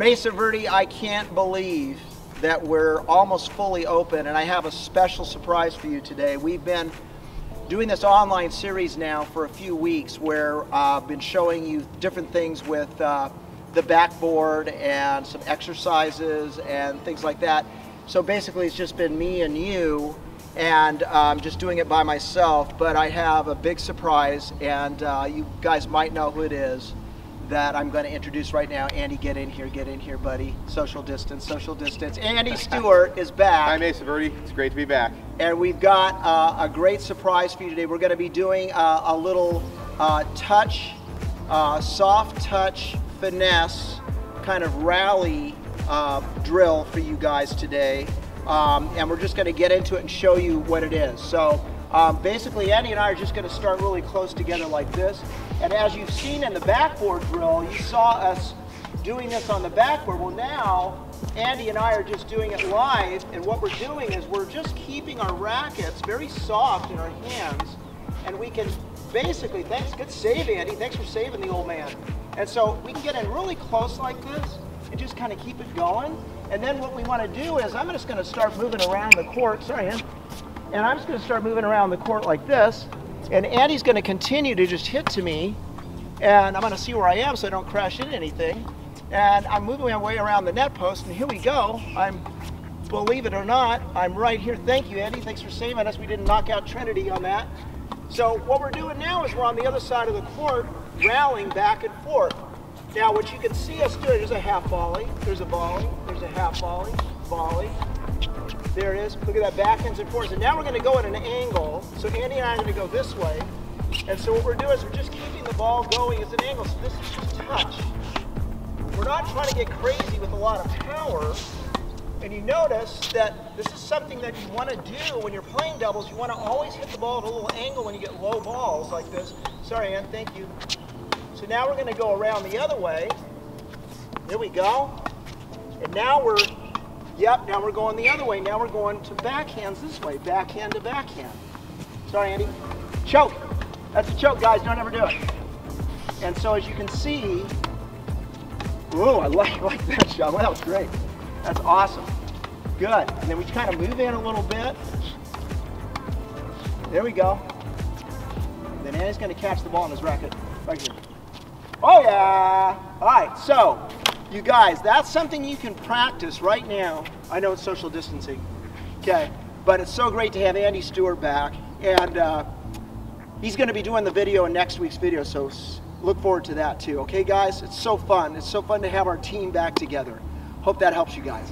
Mesa Verde, I can't believe that we're almost fully open and I have a special surprise for you today. We've been doing this online series now for a few weeks where I've been showing you different things with uh, the backboard and some exercises and things like that. So basically it's just been me and you and I'm um, just doing it by myself, but I have a big surprise and uh, you guys might know who it is that I'm going to introduce right now. Andy, get in here, get in here, buddy. Social distance, social distance. Andy Stewart is back. Hi, Mesa Verde. It's great to be back. And we've got uh, a great surprise for you today. We're going to be doing uh, a little uh, touch, uh, soft touch finesse kind of rally uh, drill for you guys today. Um, and we're just going to get into it and show you what it is. So um, basically, Andy and I are just going to start really close together like this. And as you've seen in the backboard drill, you saw us doing this on the backboard. Well, now Andy and I are just doing it live. And what we're doing is we're just keeping our rackets very soft in our hands. And we can basically, thanks, good save, Andy. Thanks for saving the old man. And so we can get in really close like this and just kind of keep it going. And then what we want to do is I'm just going to start moving around the court. Sorry. And I'm just going to start moving around the court like this. And Andy's going to continue to just hit to me. And I'm going to see where I am so I don't crash into anything. And I'm moving my way around the net post. And here we go. I'm, believe it or not, I'm right here. Thank you, Andy. Thanks for saving us. We didn't knock out Trinity on that. So what we're doing now is we're on the other side of the court, rallying back and forth. Now what you can see us doing, there's a half volley, there's a volley, there's a half volley, volley, there it is. Look at that backhands and forwards. And now we're going to go at an angle. So Andy and I are going to go this way. And so what we're doing is we're just keeping the ball going as an angle. So this is just touch. We're not trying to get crazy with a lot of power. And you notice that this is something that you want to do when you're playing doubles. You want to always hit the ball at a little angle when you get low balls like this. Sorry, Ann, thank you. So now we're going to go around the other way. There we go. And now we're Yep, now we're going the other way. Now we're going to backhands this way, backhand to backhand. Sorry, Andy. Choke. That's a choke, guys. Don't ever do it. And so as you can see, ooh, I like, like that shot. Well, that was great. That's awesome. Good. And then we kind of move in a little bit. There we go. Then Andy's going to catch the ball in his racket right here. Oh, yeah. All right, so you guys, that's something you can practice right now. I know it's social distancing, okay? But it's so great to have Andy Stewart back. And uh, he's gonna be doing the video in next week's video, so look forward to that too, okay guys? It's so fun. It's so fun to have our team back together. Hope that helps you guys.